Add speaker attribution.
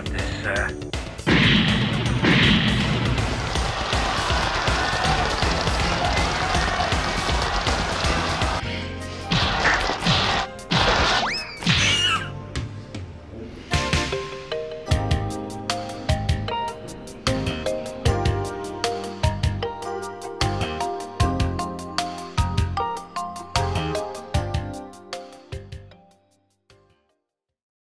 Speaker 1: about this,